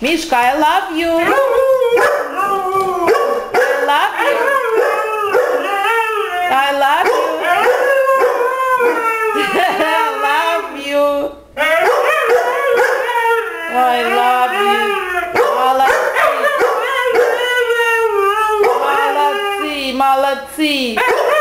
Mishka, I love you. I love you. I love you. I love you. I love you. Молодцы. Молодцы. Молодцы.